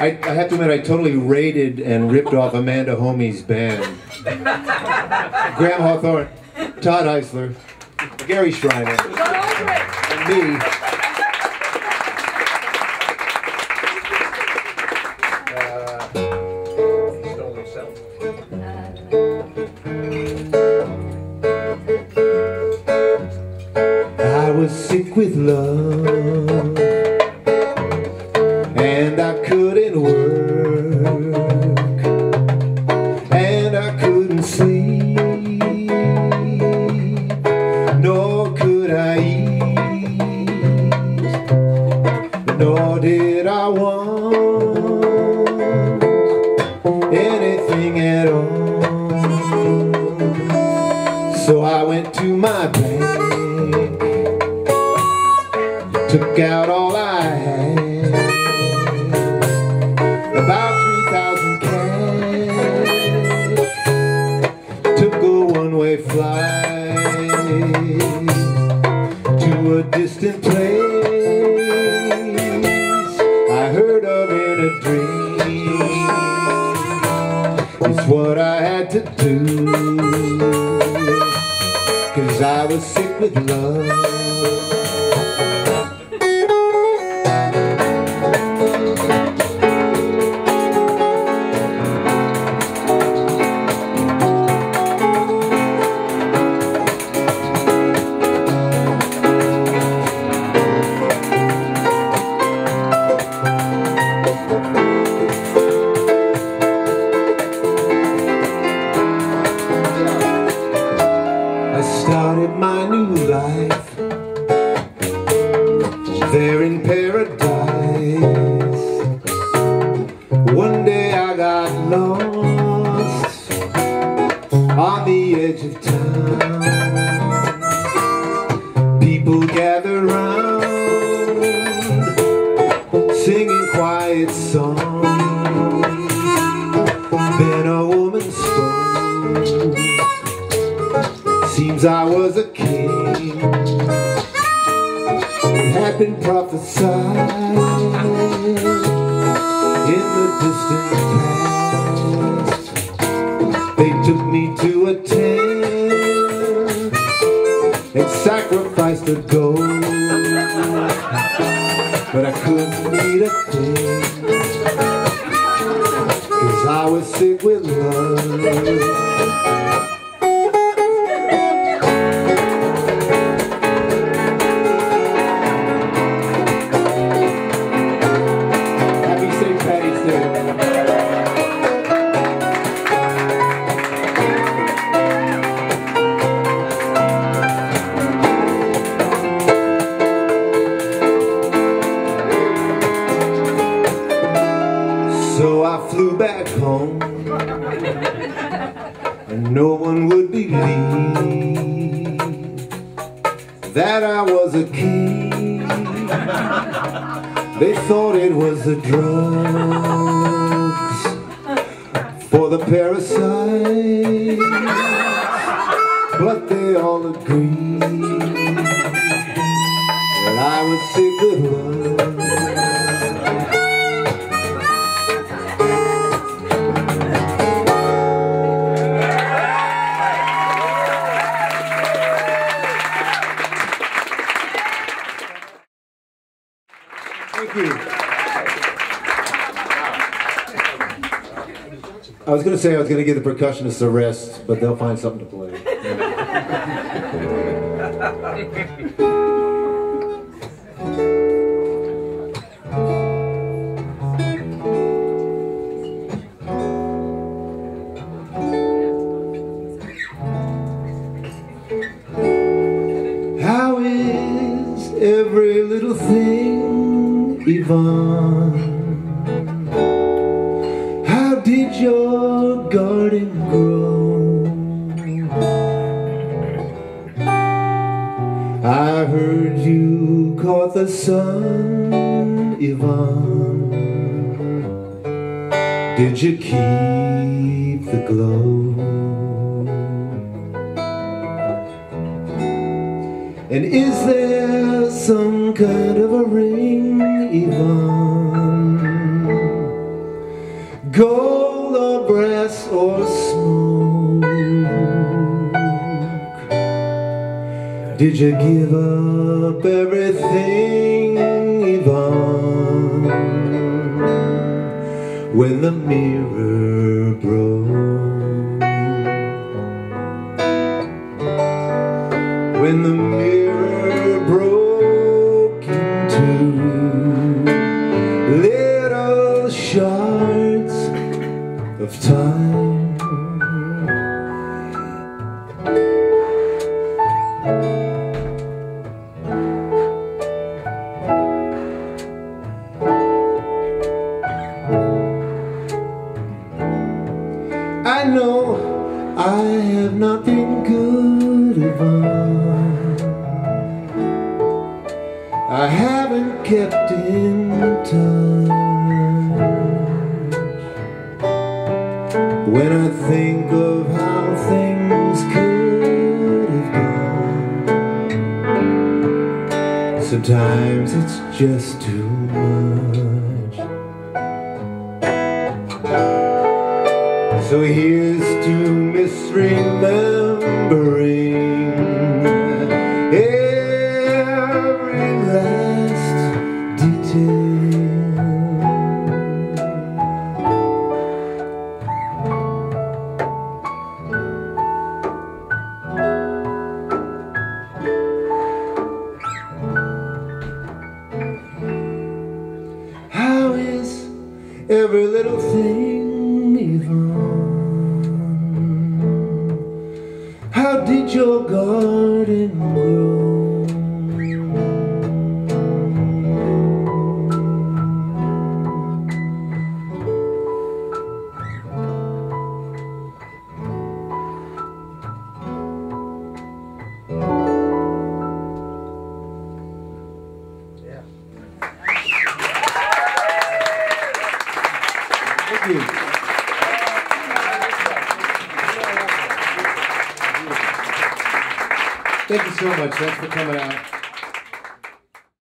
I, I have to admit, I totally raided and ripped off Amanda Homi's band. Graham Hawthorne, Todd Isler, Gary Schreiner, and me. I was sick with love so I went to my bank took out all I had. About 3,000 cash took a one-way flight to a distant place. I heard of in a dream. It's what I had to do Cause I was sick with love got lost on the edge of town. People gather round singing quiet songs. Then a woman spoke Seems I was a king It had been prophesied In the distant a goat But I couldn't eat a thing. Cause I was sick with love no one would believe That I was a king They thought it was the drugs For the parasites But they all agreed That I was sick with love Thank you. I was going to say I was going to give the percussionists a rest, but they'll find something to play. How is every little thing, Yvonne? How did your garden grow? I heard you caught the sun, Yvonne. Did you keep the glow? And is there some kind of a ring, haven Gold or brass or smoke. Did you give up everything, Yvonne When the mirror broke? When the mirror I know I have not been good, Yvonne I haven't kept in touch. When I think of how things could have gone Sometimes it's just too So here's to misremembering every last detail. How is every little thing, How did your garden grow? Thank you. Thank you so much. Thanks for coming out.